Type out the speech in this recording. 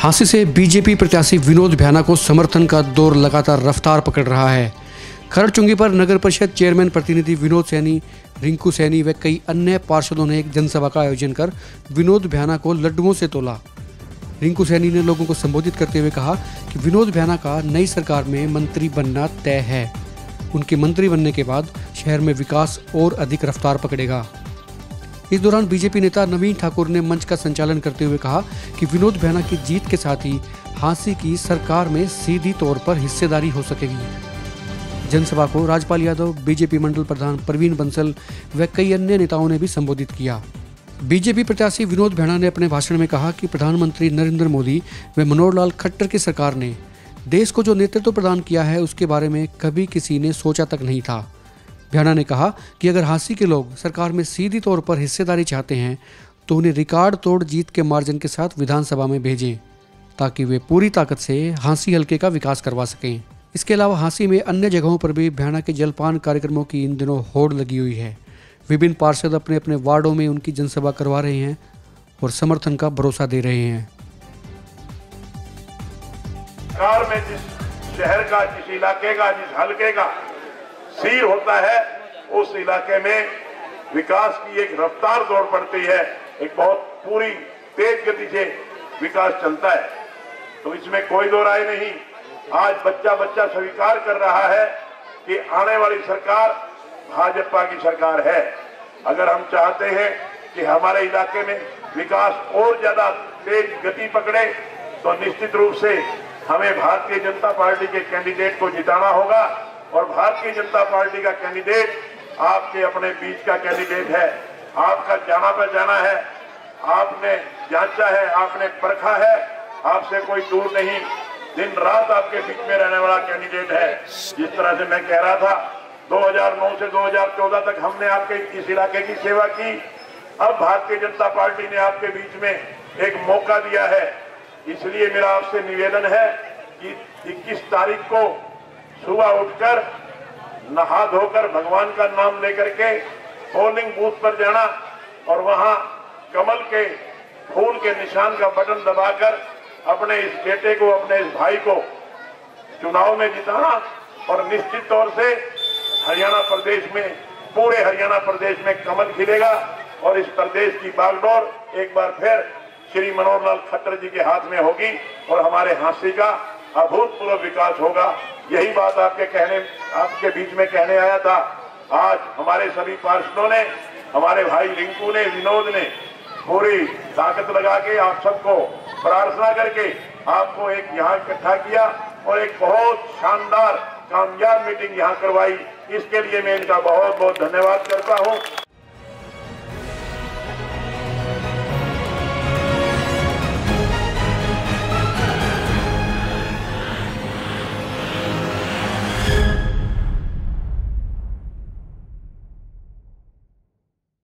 हांसी से बीजेपी प्रत्याशी विनोद भ्याना को समर्थन का दौर लगातार रफ्तार पकड़ रहा है। खरड़ चुंगी पर नगर परिषद चेयरमैन प्रतिनिधि विनोद सैनी, रिंकू सैनी व कई अन्य पार्षदों ने एक जनसभा का आयोजन कर विनोद भ्याना को लड्डुओं से तोला। रिंकू सैनी ने लोगों को संबोधित करते हुए कहा कि विनोद भ्याना का नई सरकार में मंत्री बनना तय है। उनके मंत्री बनने के बाद शहर में विकास और अधिक रफ्तार पकड़ेगा। इस दौरान बीजेपी नेता नवीन ठाकुर ने मंच का संचालन करते हुए कहा कि विनोद भैना की जीत के साथ ही हांसी की सरकार में सीधी तौर पर हिस्सेदारी हो सकेगी। जनसभा को राजपाल यादव, बीजेपी मंडल प्रधान प्रवीण बंसल व कई अन्य नेताओं ने भी संबोधित किया। बीजेपी प्रत्याशी विनोद भैणा ने अपने भाषण में कहा कि प्रधानमंत्री नरेंद्र मोदी व मनोहर लाल खट्टर की सरकार ने देश को जो नेतृत्व प्रदान किया है, उसके बारे में कभी किसी ने सोचा तक नहीं था। भ्याना ने कहा कि अगर हांसी के लोग सरकार में सीधी तौर पर हिस्सेदारी चाहते हैं तो उन्हें रिकॉर्ड तोड़ जीत के मार्जिन के साथ विधानसभा में भेजें, ताकि वे पूरी ताकत से हांसी हल्के का विकास करवा सकें। इसके अलावा हांसी में अन्य जगहों पर भी भ्याना के जलपान कार्यक्रमों की इन दिनों होड़ लगी हुई है। विभिन्न पार्षद अपने अपने वार्डों में उनकी जनसभा करवा रहे हैं और समर्थन का भरोसा दे रहे हैं। सरकार में जिस शहर का, जिस इलाके का, जिस हलके का सीर होता है, उस इलाके में विकास की एक रफ्तार दौड़ पड़ती है, एक बहुत पूरी तेज गति से विकास चलता है। तो इसमें कोई दो राय नहीं, आज बच्चा बच्चा स्वीकार कर रहा है कि आने वाली सरकार भाजपा की सरकार है। अगर हम चाहते हैं कि हमारे इलाके में विकास और ज़्यादा तेज गति पकड़े तो निश्चित रूप से हमें भारतीय जनता पार्टी के कैंडिडेट को जिताना होगा। और भारतीय जनता पार्टी का कैंडिडेट आपके अपने बीच का कैंडिडेट है। आपका जाना पहचाना है। आपने जांचा है, आपने परखा है। आपसे कोई दूर नहीं। दिन रात आपके बीच में रहने वाला कैंडिडेट है। जिस तरह से मैं कह रहा था 2009 से 2014 तक हमने आपके इस इलाके की सेवा की। अब भारतीय जनता पार्टी ने आपके बीच में एक मौका दिया है। इसलिए मेरा आपसे निवेदन है कि 21 तारीख को सुबह उठकर नहा धोकर भगवान का नाम लेकर के पोलिंग बूथ पर जाना और वहाँ कमल के फूल के निशान का बटन दबाकर अपने इस बेटे को, अपने इस भाई को चुनाव में जिताना और निश्चित तौर से हरियाणा प्रदेश में, पूरे हरियाणा प्रदेश में कमल खिलेगा और इस प्रदेश की बागडोर एक बार फिर श्री मनोहर लाल खट्टर जी के हाथ में होगी और हमारे हांसी का अभूतपूर्व विकास होगा। यही बात आपके कहने, आपके बीच में कहने आया था। आज हमारे सभी पार्षदों ने, हमारे भाई रिंकू ने, विनोद ने पूरी ताकत लगा के आप सबको प्रार्थना करके आपको एक यहाँ इकट्ठा किया और एक बहुत शानदार कामयाब मीटिंग यहाँ करवाई। इसके लिए मैं इनका बहुत बहुत धन्यवाद करता हूँ।